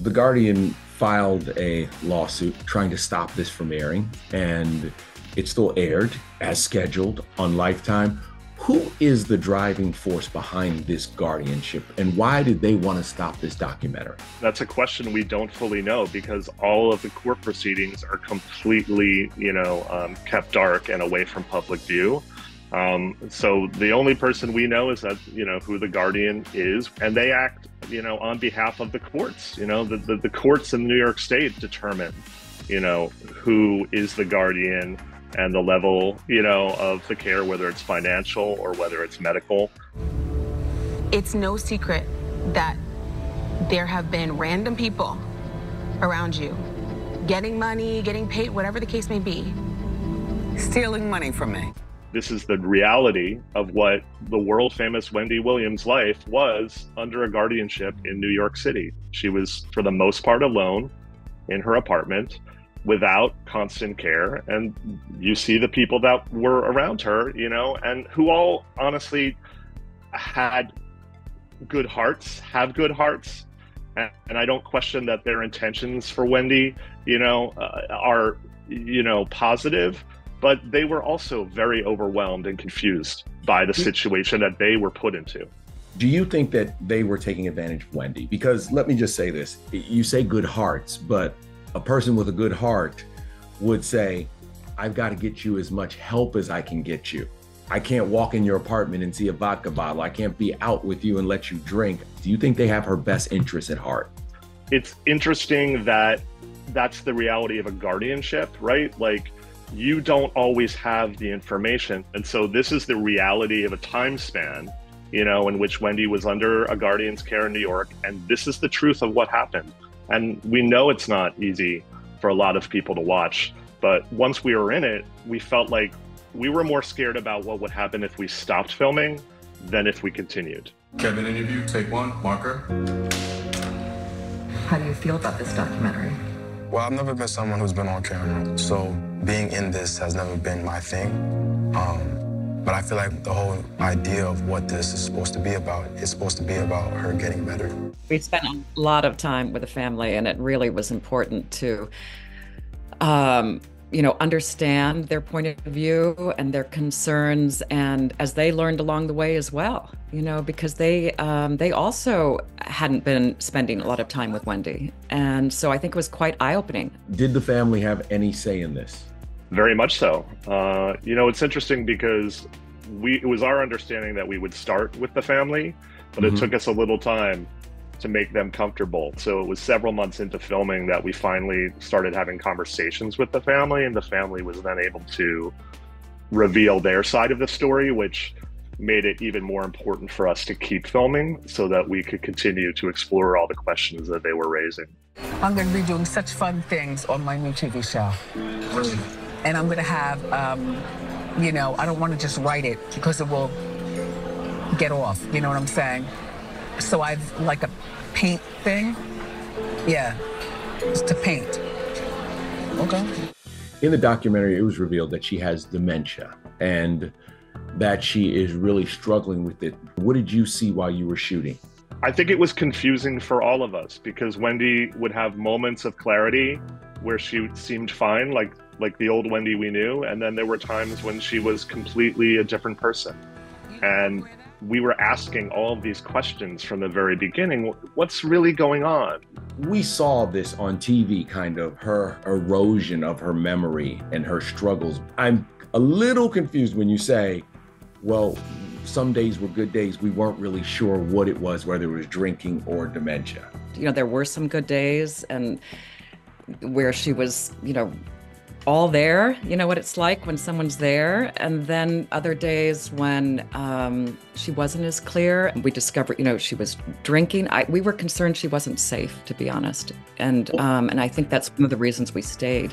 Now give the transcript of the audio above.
The Guardian filed a lawsuit trying to stop this from airing, and it still aired as scheduled on Lifetime. Who is the driving force behind this guardianship, and why did they want to stop this documentary? That's a question we don't fully know because all of the court proceedings are completely, you know, um, kept dark and away from public view. Um, so the only person we know is that you know who the guardian is, and they act you know on behalf of the courts. You know the, the, the courts in New York State determine you know who is the guardian and the level you know of the care, whether it's financial or whether it's medical. It's no secret that there have been random people around you getting money, getting paid, whatever the case may be, stealing money from me this is the reality of what the world famous Wendy Williams' life was under a guardianship in New York City. She was, for the most part, alone in her apartment without constant care. And you see the people that were around her, you know, and who all honestly had good hearts, have good hearts. And, I don't question that their intentions for Wendy, you know, uh, are, you know, positive but they were also very overwhelmed and confused by the situation that they were put into. Do you think that they were taking advantage of Wendy? Because let me just say this you say good hearts, but a person with a good heart would say, I've got to get you as much help as I can get you. I can't walk in your apartment and see a vodka bottle. I can't be out with you and let you drink. Do you think they have her best interests at heart? It's interesting that that's the reality of a guardianship, right? Like, you don't always have the information. And so this is the reality of a time span, you know, in which Wendy was under a guardian's care in New York. And this is the truth of what happened. And we know it's not easy for a lot of people to watch. But once we were in it, we felt like we were more scared about what would happen if we stopped filming than if we continued. Kevin interview, take one, marker. How do you feel about this documentary? Well, I've never been someone who's been on camera, so being in this has never been my thing. Um, but I feel like the whole idea of what this is supposed to be about is supposed to be about her getting better. We spent a lot of time with the family, and it really was important to um, you know, understand their point of view and their concerns, and as they learned along the way as well, you know, because they um, they also hadn't been spending a lot of time with Wendy, and so I think it was quite eye opening. Did the family have any say in this? Very much so. Uh, you know, it's interesting because we it was our understanding that we would start with the family, but mm-hmm. it took us a little time to make them comfortable. So it was several months into filming that we finally started having conversations with the family, and the family was then able to reveal their side of the story, which made it even more important for us to keep filming so that we could continue to explore all the questions that they were raising. I'm going to be doing such fun things on my new TV show. And I'm going to have, um, you know, I don't want to just write it because it will get off. You know what I'm saying? So I've like a paint thing. Yeah, it's to paint. Okay. In the documentary, it was revealed that she has dementia and that she is really struggling with it. What did you see while you were shooting? I think it was confusing for all of us because Wendy would have moments of clarity where she seemed fine, like like the old Wendy we knew, and then there were times when she was completely a different person. And we were asking all of these questions from the very beginning. What's really going on? We saw this on TV, kind of her erosion of her memory and her struggles. I'm a little confused when you say, well, some days were good days. We weren't really sure what it was, whether it was drinking or dementia. You know, there were some good days and where she was, you know, all there. You know what it's like when someone's there. And then other days when um, she wasn't as clear. We discovered, you know, she was drinking. I, we were concerned she wasn't safe, to be honest. And um, and I think that's one of the reasons we stayed.